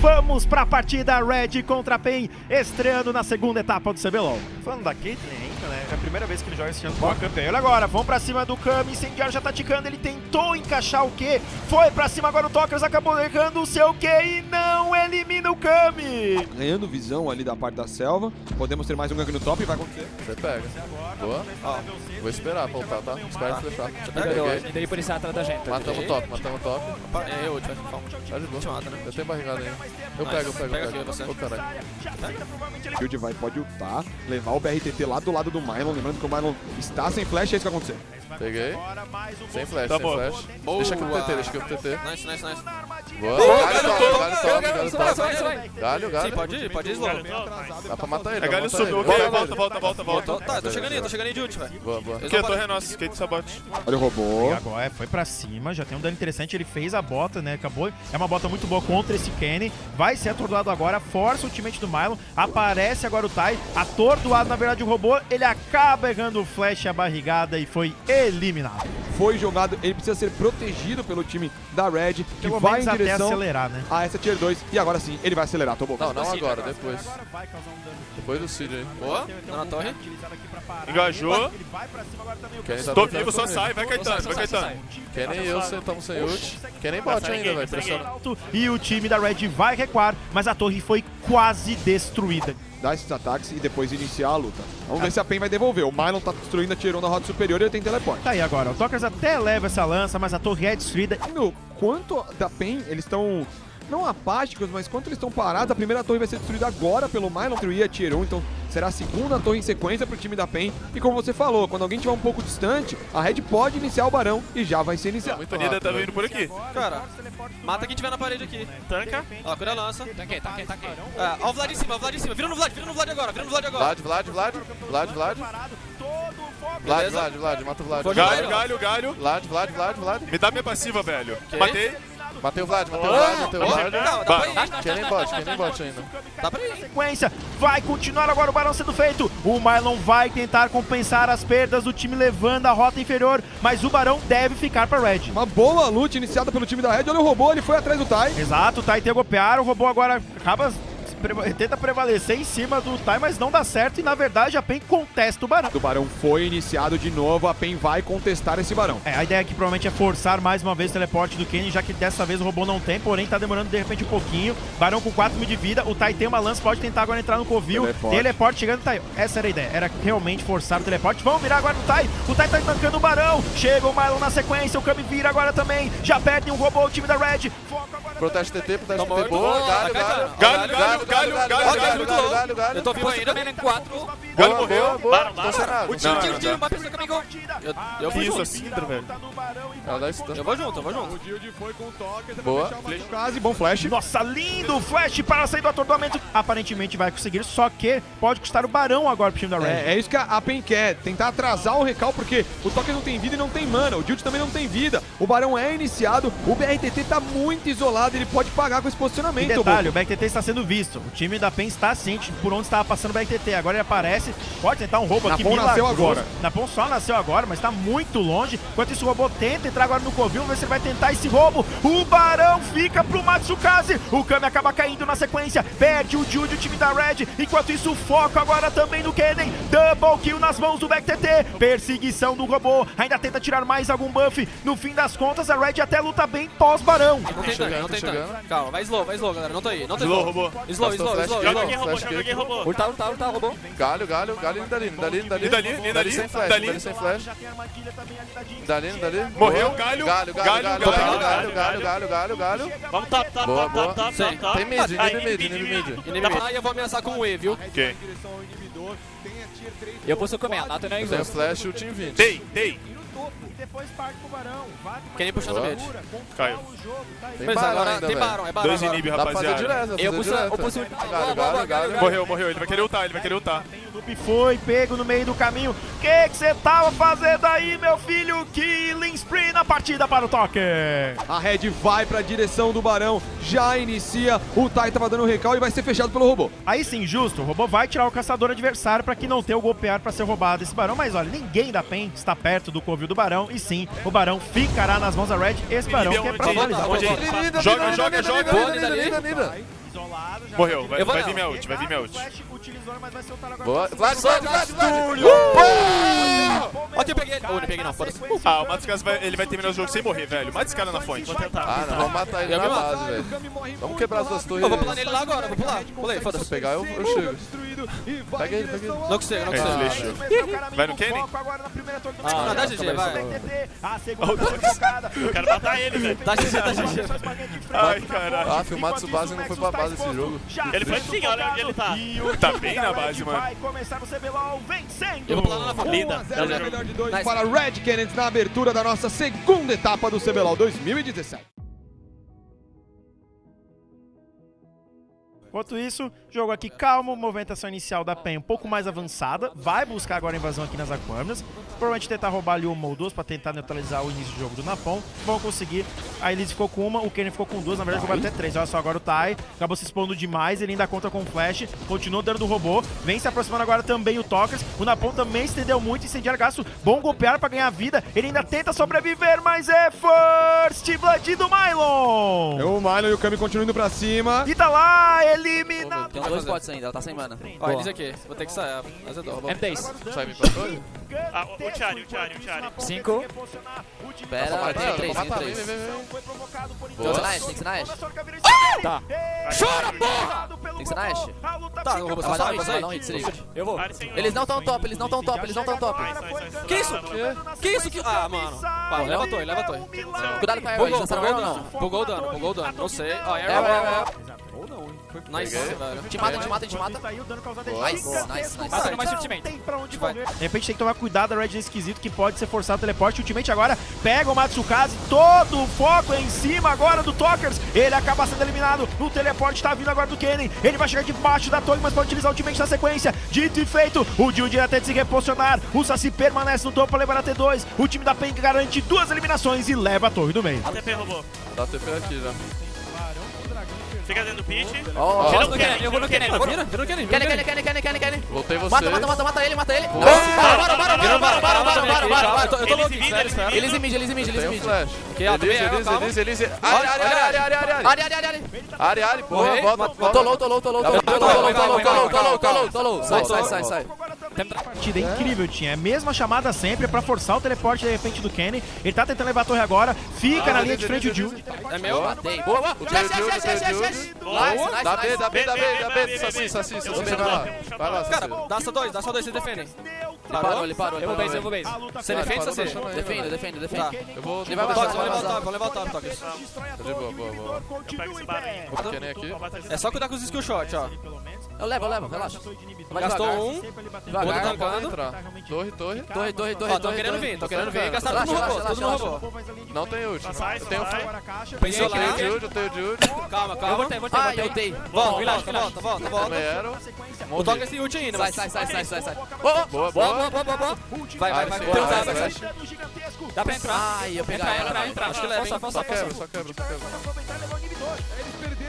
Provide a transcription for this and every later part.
Vamos para a partida Red contra PEN, estreando na segunda etapa do CBLOL. Falando da Caitlyn ainda, né? É a primeira vez que ele joga esse ano com a campeã. Olha agora, vão pra cima do Kami, incendiário já tá ticando, ele tentou encaixar o Q, foi pra cima agora o Tokers, acabou errando o seu Q e não o Kami. Ganhando visão ali da parte da selva. Podemos ter mais um gank no top e vai acontecer. Você pega. Boa. Ó, vou esperar pra ultar, tá? Espera ele flechar. Peguei. E daí por isso atrás da gente. Matamos o top, matamos o top. É, eu, vai. Calma. Tá de boa. Te mata, né? Eu tenho barrigada aí. Eu pego, eu pego, Pega eu aqui, pego. você. Ô, caralho. Shield vai, pode ultar, levar o BRTT lá do lado do Mylon. Lembrando que o Mylon está sem flash, é isso que vai acontecer. Peguei. Sem flash, Tá sem bom. flash. Deixa aqui o TT, deixa aqui o TT. Nice, nice, nice. Boa. Galho top, galho top, galho. Galho, Sim, pode ir, pode ir, slow. Dá pra matar ele, É galho subiu, ok, volta, volta, volta, volta. Tá, tô chegando aí, tô chegando aí de ult, velho. Boa, boa. Aqui, a torre é nossa, skate sabote. Olha o robô. E agora é, foi pra cima, já tem um dano interessante, ele fez a bota, né, acabou, é uma bota muito boa contra esse Kenny, vai ser atordoado agora, força o ultimate do Mylon, aparece agora o Tai, atordoado na verdade o robô, ele acaba errando o flash, a barrigada e foi eliminado. Foi jogado, ele precisa ser protegido pelo time da Red, que vai em até acelerar, né. a essa tier 2. E agora sim, ele vai acelerar, tô bom. Não, não agora, depois. vai causar um dano. Depois do Cid aí. Boa, tá na torre. Engajou. Vai tá Tô tentando vivo, só sai, vai Caetano, vai Caetano. Kenny e eu sentamos sem ult. Kenny bot ainda, velho. Pressiona. e o time da Red vai recuar, mas a torre foi quase destruída. Dar esses ataques e depois iniciar a luta. Vamos ver se a PEN vai devolver. O Mylon tá destruindo a tier 1 da rota superior e ele tem teleporte. Tá aí agora, o Tokers até leva essa lança, mas a torre é destruída. Meu, quanto da PEN, eles estão não apáticos, mas quanto eles estão parados, a primeira torre vai ser destruída agora pelo Mylon destruir a Tier 1, então será a segunda torre em sequência pro time da PEN. E como você falou, quando alguém estiver um pouco distante, a Red pode iniciar o Barão e já vai ser iniciado. Muito Nida rápido, tá vindo por aqui. Cara, mata quem tiver na parede aqui. Tanca. Ó, cura a lança. Tanquei, tanquei, tanquei. É, ó o Vlad em cima, ó o Vlad em cima. Vira no Vlad, vira no Vlad agora, vira no Vlad agora. Vlad, Vlad, Vlad. Vlad, Vlad. Vlad, Beleza. Vlad, Vlad. Mata o Vlad. Galho, galho, galho. Vlad, Vlad, Vlad, Vlad. Me dá minha passiva, velho. Matei. Matei o Vlad, matei o Vlad, matei o Vlad. Não, dá pra ir. Kenny bot, Kenny bot ainda. Dá pra ir. sequência. Vai continuar agora o Barão sendo feito. O Mylon vai tentar compensar as perdas do time levando a rota inferior, mas o Barão deve ficar para Red. Uma boa luta iniciada pelo time da Red. Olha o robô, ele foi atrás do Tai. Exato, o Tai tem golpear, o robô agora acaba tenta prevalecer em cima do Tai, mas não dá certo e na verdade a PEN contesta o Barão. Do Barão foi iniciado de novo, a PEN vai contestar esse Barão. É, a ideia aqui provavelmente é forçar mais uma vez o teleporte do Kenny, já que dessa vez o robô não tem, porém tá demorando de repente um pouquinho. Barão com 4 mil de vida, o Tai tem uma lança, pode tentar agora entrar no Covil. Teleporte. Teleporte chegando no Tai. Essa era a ideia, era realmente forçar o teleporte. Vamos virar agora no Tai, o Tai tá tancando o Barão. Chega o Mylon na sequência, o Kami vira agora também. Já perde um robô o time da Red. Foco agora Protege TT, protege TT. Boa, galho, vai, galho. Galho, galho, galho, galho, galho. galho, Galho, galho, galho, galho. Eu tô vivo ainda, em 4. Galho morreu. sem nada. O tiro, tiro, tiro, uma pessoa comigo. Eu, vou Isso, junto. assim, velho. Eu vou junto, eu vou junto. Dild foi com toque, Boa. Quase, bom flash. Nossa, lindo flash para sair do atordoamento. Aparentemente vai conseguir, só que pode custar o Barão agora pro time da Red. É, é isso que a, PEN quer, tentar atrasar o recal, porque o Toque não tem vida e não tem mana, o Dild também não tem vida, o Barão é iniciado, o BRTT tá muito isolado, ele pode pagar com esse E posicionamento. detalhe, o. BRTT está sendo visto. O time da PEN está ciente por onde estava passando o BRTT. Agora ele aparece, pode tentar um roubo aqui Napon nasceu agora. Napon só nasceu agora, mas está muito longe. Enquanto isso, o robô tenta entrar agora no Covil. Vamos ver se ele vai tentar esse roubo. O Barão fica pro Matsukaze. O Kami acaba caindo na sequência. Perde o Jude, o time da Red. Enquanto isso, o foco agora também no Kennen. Double kill nas mãos do BRTT. Perseguição do robô. Ainda tenta tirar mais algum buff. No fim das contas, a Red até luta bem pós-Barão. Não tem tanque, não tem chegando. Calma, vai slow, vai slow, galera. Não tô aí, não tô Slow, slow. robô. Slow, slow, slow, slow. Joga alguém robô, joga alguém robô. Ultar, ultar, ultar, robô. Galho, galho, galho, Nidalino, Nidalino, Nidalino. Nidalino, Nidalino, sem flash. Nidalino, Nidalino. Morreu, galho. Galho, galho, galho, galho, galho, galho, galho, galho. Vamos tap, tap, tap, tap, tap. Tem mid, inib mid, inib mid. Inib mid. eu vou ameaçar com o E, viu? Ok. Eu posso comer, a Nathan é Tem flash, ultim 20. Tem, tem. Tei. Depois parte pro Barão. Quem puxando Boa. mid. Caiu. Tem Mas barão agora ainda, tem. Barão, é Barão Dois agora. inib, Dá pra fazer rapaziada. direto, pra Eu pulso, eu galho. Morreu, morreu. Ele vai querer ultar, ele vai querer ultar. O Loop foi pego no meio do caminho. O que você tava fazendo aí, meu filho? Killing spree na partida para o toque. A Red vai pra direção do Barão, já inicia, o Tai tava dando recal e vai ser fechado pelo robô. Aí sim, justo. O robô vai tirar o caçador adversário para que não tenha o golpear para ser roubado esse barão. Mas olha, ninguém da PEN está perto do covil do barão. e sim, o Barão ficará nas mãos da Red. Esse Barão que é pra finalizar. Nida, Joga, Nida, joga, joga. Nida. Isolado, Morreu, vai, vou vai vir minha ult, vai vir minha ult. Vai. Boa. Vlad, Vlad, Vlad, Vlad. Ó, que eu peguei. Oh, não peguei não, foda-se. Ah, o Matsukaze vai, ele vai terminar o jogo sem morrer, velho. Mata esse cara na fonte. Ah, não, vamos matar ele na base, velho. Vamos quebrar as duas torres. Eu vou pular nele lá agora, vou pular. Pulei, foda-se. Se pegar, eu, eu chego. Pega ele, pega ele. Não consigo, não É, consigo. lixo. Vai no Kenny? Ah, não, dá GG, vai. A segunda focada. Eu quero matar ele, velho. Dá GG, dá GG. Ai, caralho. Ah, não foi pra base desse jogo. Ele foi sim, olha onde ele tá. Tá bem na base, mano. Vai começar no CBLOL vencendo. Eu vou pular lá na frente. Linda. 1 a 0 é melhor de dois para Red Canids na abertura da nossa segunda etapa do CBLOL 2017. Enquanto isso, jogo aqui calmo, movimentação inicial da PEN um pouco mais avançada. Vai buscar agora a invasão aqui nas Aquaminas. Provavelmente tentar roubar ali uma ou duas pra tentar neutralizar o início do jogo do Napão. Vão conseguir. A Elise ficou com uma, o Kenny ficou com duas. Na verdade, roubaram até três. Olha só, agora o Tai acabou se expondo demais. Ele ainda conta com o Flash. Continua dando do robô. Vem se aproximando agora também o Tokers. O Napão também estendeu muito. Incendiário gasto. Bom golpear pra ganhar vida. Ele ainda tenta sobreviver, mas é First Blood do Mylon. O Milo e o Kami continuam indo pra cima. E tá lá, eliminado. Tem dois bots ainda, ela tá sem mana. Ó, eles aqui. Vou ter que sair. Mas eu dou. M10. Sai vir pra? Ah, o Tiari, o Tiari, o Tiari. Cinco. Pera, tem três, tem matar. Vem, três. vem, vem, vem. Tem que Boa. ser Nash, tem que ser Nash. Tá. Chora, porra! Tem que ser Nash. Tá, não vou Vai passar, dar um vai hit, vai dar um hit, se liga. Eu vou. Eles não tão top, eles não tão top, eles não tão top. Que isso? Que isso que... Ah, mano. Vai, leva a torre, leva a torre. Cuidado com a Arrow, eles lançaram Arrow não? Bugou o dano, bugou o dano. Não sei. Ó, É, é, Arrow, é, Arrow. Nice, velho. Te mata, te mata, te mata. Nice, nice, nice. Passando mais ultimate. Tem pra onde Vai. De repente tem que tomar cuidado, a Red é esquisito, que pode ser forçado o teleporte. Ultimate agora pega o Matsukaze, todo o foco é em cima agora do Tokers. Ele acaba sendo eliminado. O teleporte tá vindo agora do Kennen. Ele vai chegar debaixo da torre, mas pode utilizar o Ultimate na sequência. Dito e feito, o Judy até de se reposicionar. O Saci permanece no topo para levar a T2. O time da PEN garante duas eliminações e leva a torre do meio. TP roubou. Dá TP aqui já. Fica dentro do pitch. Ó, ó, eu vou no Kenny. Vira, vira o Kenny, Kenny, Kenny, Kenny. Kenny, Kenny, Kenny, Kenny. Voltei você. Mata, mata, mata, mata ele, mata ele. Bora, bora, bora, bora, bora, bora, bora, bora, bora, bora. Eu tô- louco, em mid, eles em mid, eles Tem em um mid. Elise, Elise. Elise, Elise. Ari, Ari, Ari, Ari, Ari, Ari. Ali, ali, ali, ali. Ari, Ari, porra, volta. Tô low, tô low, tô low, tô low, tô low, tô low, tô low, tô low, tô low, tô low. Sai, sai, sai, sai. partida é incrível, tinha. É a mesma chamada sempre pra forçar o teleporte de repente do Kenny. Ele tá tentando levar a torre agora. Fica Ah, na linha de frente o Jude. É meu? Matei. Boa, boa. Dá B, dá B, dá B, dá B. Saci, Saci, Saci, vai lá. Vai lá, Cara, dá só dois, dá só dois, vocês defendem. Ele parou, ele parou, ele Eu vou base, eu vou base. Você defende, deixa eu- Defenda, defenda, Tá. defenda. Eu vou... Vai Toques, vazar, vou levar o vou levar o top, Toques. Tá de boa, boa, boa. Eu pego esse barão aí. Kenny aqui. É só cuidar com os skill shot, ó. Eu levo, eu levo, relaxa. Vai Gastou um. Devagar. Outro entrar. Torre, torre. Torre, torre, torre, Ó, tão torre, querendo vir, tão querendo vir. Gastaram tudo no robô, tudo no robô. Não tem ult. Eu tenho flash. Pensou Eu tenho lá. Jude, eu tenho Jude. Calma, Eu calma. voltei, voltei, Ah, voltei. eu dei. Volta, volta, volta, volta, volta. O Toques tem ult ainda, Sai, sai, sai, sai, sai, Boa, boa, boa. boa, boa, boa. Vai, vai, vai. Tem vai. Dá pra entrar. Ai, eu pegar ela. entrar, entrar. Acho que leva, hein? Só quebra, só quebra, só quebra.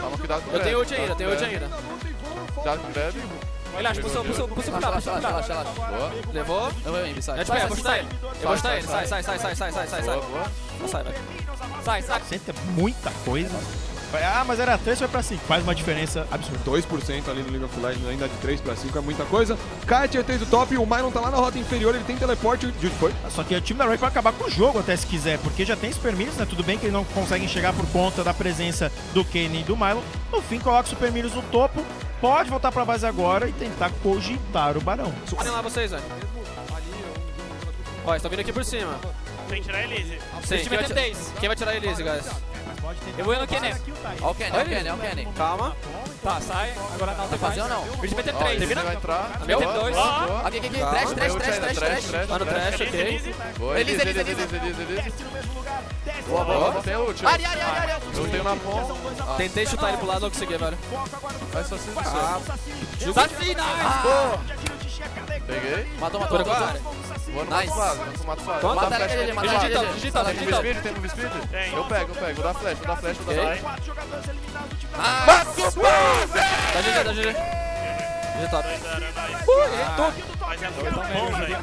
Toma cuidado com o Eu tenho ult ainda, tenho ult ainda. Cuidado com o grab. Relaxa, pulsou, pulsou, pulsou pro Relaxa, lado, relaxa, pulsou pro relaxa, lado. relaxa. Boa, Levou. Eu vou em, sai. É tipo, é, vou chutar ele. Eu vou chutar ele. Sai, sai, sai, sai, sai, sai, sai, sai. boa, boa. Sai, vai. Sai, sai. Senta muita coisa. Ah, mas era 3, foi pra 5. Faz uma diferença absurda. 2% ali no League of Legends, ainda de 3 pra 5 é muita coisa. Kite T do top, o Myron tá lá na rota inferior, ele tem teleporte, o Jude foi. Só que o time da Red vai acabar com o jogo até se quiser, porque já tem Super Minions, né? Tudo bem que eles não conseguem chegar por conta da presença do Kenny e do Milo. No fim, coloca o Super Minions no topo, pode voltar pra base agora e tentar cogitar o Barão. Olhem lá vocês, velho. Ó, eles estão vindo aqui por cima. Tem que tirar a Elise. Sim, quem vai, tirar, quem vai tirar a Elise, guys? Eu vou indo no Kenny. Ó o Kenny, ó o Kenny, ó o Kenny. Calma. Tá, sai. Agora dá o Vai fazer ou não? Bridge BT Ó, 3. ele vai entrar. Meu? Boa, Dois. boa, boa. Aqui, aqui, aqui. Trash, trash, trash, trash, trash. trash. Tá no trash, ok. Elise. Boa, Elise, Elise, Elise, Elise, Elise, Elise. Boa, Boa, boa. não tem ult. Ari, ari, ari, ari. Eu tenho na ponta. Tentei chutar ele pro lado, não consegui, velho. Vai só se Ah, Saci, nice. Peguei. Matou, Por matou, matou. Vou no Nice. mato fase, vou no mato fase. Quanto? Mata flash ele, pra mata ele. ele. Tem? Tem speed? Tem. Eu pego, eu pego. Vou dar flash, vou dar flash, vou dar flash. Dá GG, dá GG. GG top. Mas é muito bom, velho.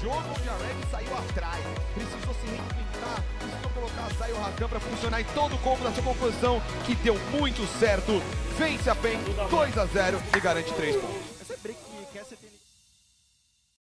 jogo onde a Red saiu atrás. Precisou se reinventar, precisou colocar a Zay e o Rakan pra funcionar em todo o combo da sua composição, que deu muito certo. Vence a PEN 2 a 0 e garante 3 pontos.